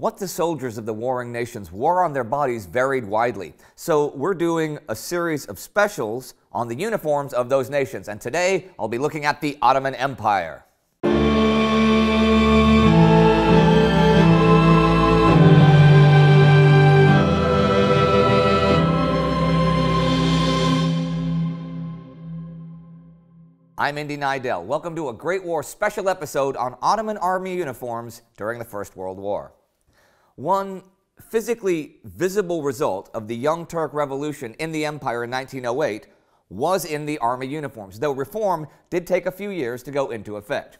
What the soldiers of the warring nations wore on their bodies varied widely. So we're doing a series of specials on the uniforms of those nations. And today I'll be looking at the Ottoman Empire. I'm Indy Neidell. Welcome to a Great War special episode on Ottoman Army uniforms during the First World War. One physically visible result of the Young Turk Revolution in the empire in 1908 was in the army uniforms, though reform did take a few years to go into effect.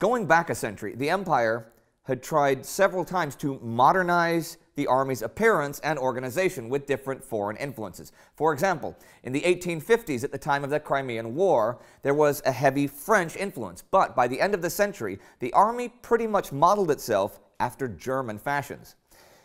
Going back a century, the empire had tried several times to modernize the Army's appearance and organization with different foreign influences. For example, in the 1850s, at the time of the Crimean War, there was a heavy French influence, but by the end of the century, the Army pretty much modeled itself after German fashions.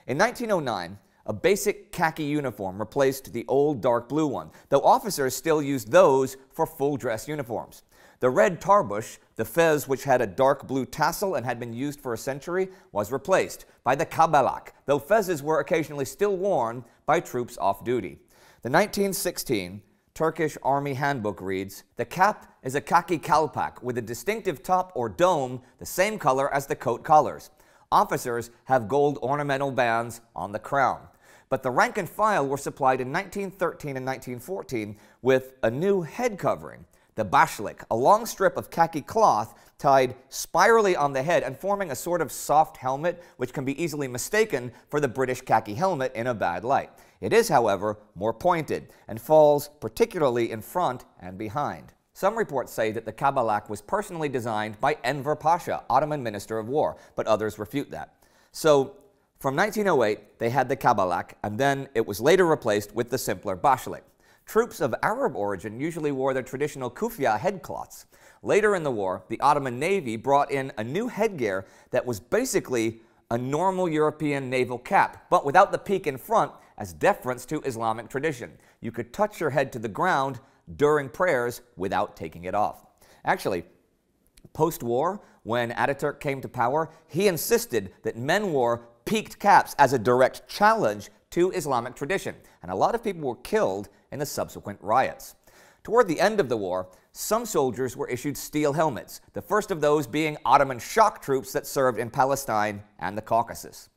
In 1909, a basic khaki uniform replaced the old dark blue one, though officers still used those for full dress uniforms. The red tarbush, the fez which had a dark blue tassel and had been used for a century, was replaced by the kabalak, though fezes were occasionally still worn by troops off duty. The 1916 Turkish Army Handbook reads, The cap is a khaki kalpak with a distinctive top or dome the same color as the coat collars. Officers have gold ornamental bands on the crown. But the rank and file were supplied in 1913 and 1914 with a new head covering the bashlik, a long strip of khaki cloth tied spirally on the head and forming a sort of soft helmet which can be easily mistaken for the British khaki helmet in a bad light. It is, however, more pointed and falls particularly in front and behind. Some reports say that the Kabalak was personally designed by Enver Pasha, Ottoman Minister of War, but others refute that. So, from 1908, they had the Kabalak, and then it was later replaced with the simpler Bashlik. Troops of Arab origin usually wore their traditional kufia headcloths. Later in the war, the Ottoman Navy brought in a new headgear that was basically a normal European naval cap, but without the peak in front as deference to Islamic tradition. You could touch your head to the ground during prayers without taking it off. Actually, post-war, when Ataturk came to power, he insisted that men wore peaked caps as a direct challenge to Islamic tradition, and a lot of people were killed in the subsequent riots. Toward the end of the war, some soldiers were issued steel helmets, the first of those being Ottoman shock troops that served in Palestine and the Caucasus.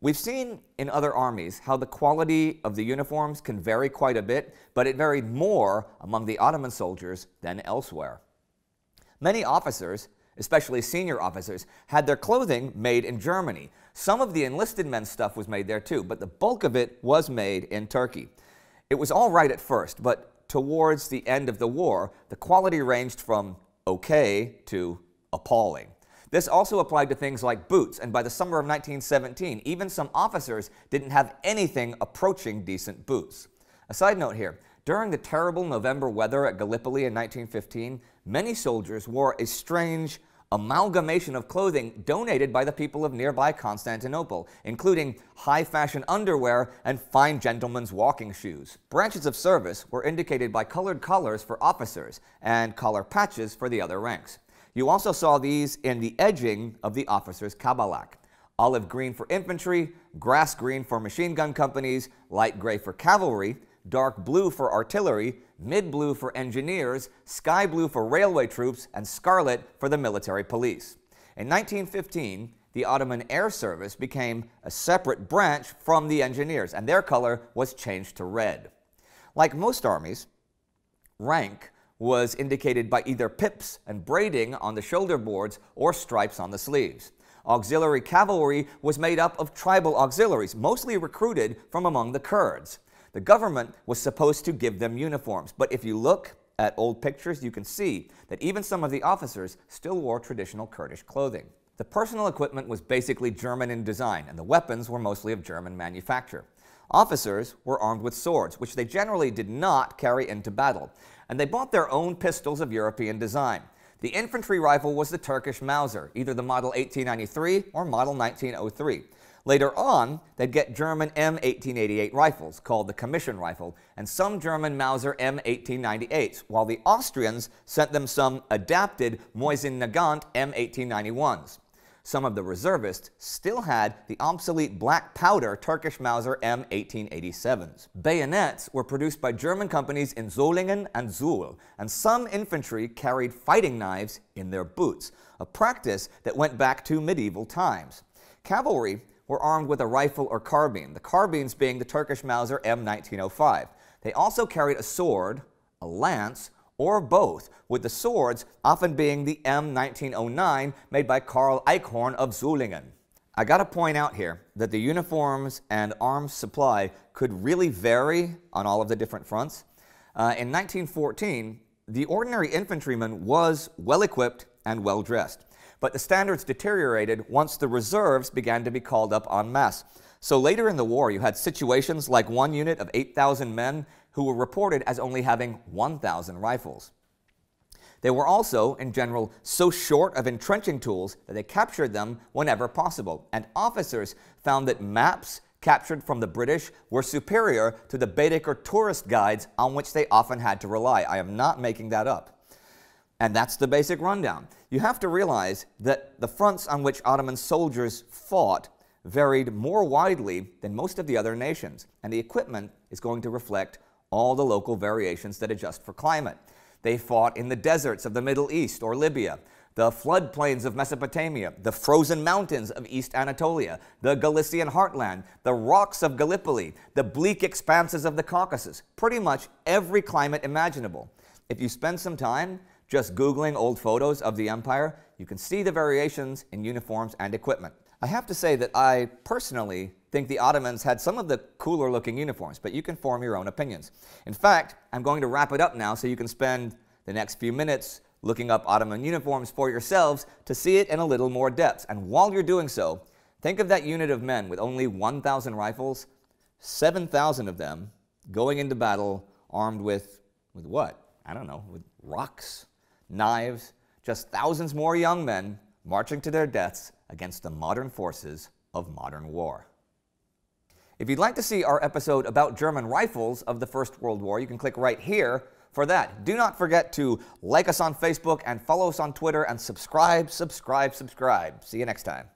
We've seen in other armies how the quality of the uniforms can vary quite a bit, but it varied more among the Ottoman soldiers than elsewhere. Many officers, especially senior officers, had their clothing made in Germany. Some of the enlisted men's stuff was made there too, but the bulk of it was made in Turkey. It was all right at first, but towards the end of the war, the quality ranged from okay to appalling. This also applied to things like boots, and by the summer of 1917, even some officers didn't have anything approaching decent boots. A side note here, during the terrible November weather at Gallipoli in 1915, many soldiers wore a strange, amalgamation of clothing donated by the people of nearby Constantinople, including high fashion underwear and fine gentlemen's walking shoes. Branches of service were indicated by colored collars for officers and collar patches for the other ranks. You also saw these in the edging of the officers' kabalak. Olive green for infantry, grass green for machine gun companies, light gray for cavalry, dark blue for artillery, mid blue for engineers, sky blue for railway troops, and scarlet for the military police. In 1915, the Ottoman Air Service became a separate branch from the engineers, and their color was changed to red. Like most armies, rank was indicated by either pips and braiding on the shoulder boards or stripes on the sleeves. Auxiliary cavalry was made up of tribal auxiliaries, mostly recruited from among the Kurds. The government was supposed to give them uniforms, but if you look at old pictures, you can see that even some of the officers still wore traditional Kurdish clothing. The personal equipment was basically German in design, and the weapons were mostly of German manufacture. Officers were armed with swords, which they generally did not carry into battle, and they bought their own pistols of European design. The infantry rifle was the Turkish Mauser, either the model 1893 or model 1903. Later on, they'd get German M1888 rifles, called the Commission Rifle, and some German Mauser M1898s, while the Austrians sent them some adapted Mosin Nagant M1891s. Some of the reservists still had the obsolete black powder Turkish Mauser M1887s. Bayonets were produced by German companies in Solingen and Suhl, and some infantry carried fighting knives in their boots, a practice that went back to medieval times. Cavalry were armed with a rifle or carbine, the carbines being the Turkish Mauser M1905. They also carried a sword, a lance, or both, with the swords often being the M1909 made by Carl Eickhorn of Solingen. I gotta point out here that the uniforms and arms supply could really vary on all of the different fronts. Uh, in 1914, the ordinary infantryman was well equipped and well dressed, but the standards deteriorated once the reserves began to be called up en masse. So later in the war, you had situations like one unit of 8,000 men who were reported as only having 1,000 rifles. They were also, in general, so short of entrenching tools that they captured them whenever possible, and officers found that maps captured from the British were superior to the Baedeker tourist guides on which they often had to rely. I am not making that up. And that's the basic rundown. You have to realize that the fronts on which Ottoman soldiers fought varied more widely than most of the other nations, and the equipment is going to reflect all the local variations that adjust for climate. They fought in the deserts of the Middle East or Libya, the floodplains of Mesopotamia, the frozen mountains of East Anatolia, the Galician heartland, the rocks of Gallipoli, the bleak expanses of the Caucasus, pretty much every climate imaginable. If you spend some time just Googling old photos of the empire, you can see the variations in uniforms and equipment. I have to say that I personally think the Ottomans had some of the cooler looking uniforms, but you can form your own opinions. In fact, I'm going to wrap it up now so you can spend the next few minutes looking up Ottoman uniforms for yourselves to see it in a little more depth. And while you're doing so, think of that unit of men with only 1,000 rifles, 7,000 of them going into battle armed with, with what? I don't know, with rocks, knives, just thousands more young men marching to their deaths against the modern forces of modern war. If you'd like to see our episode about German rifles of the First World War, you can click right here for that. Do not forget to like us on Facebook and follow us on Twitter and subscribe, subscribe, subscribe. See you next time.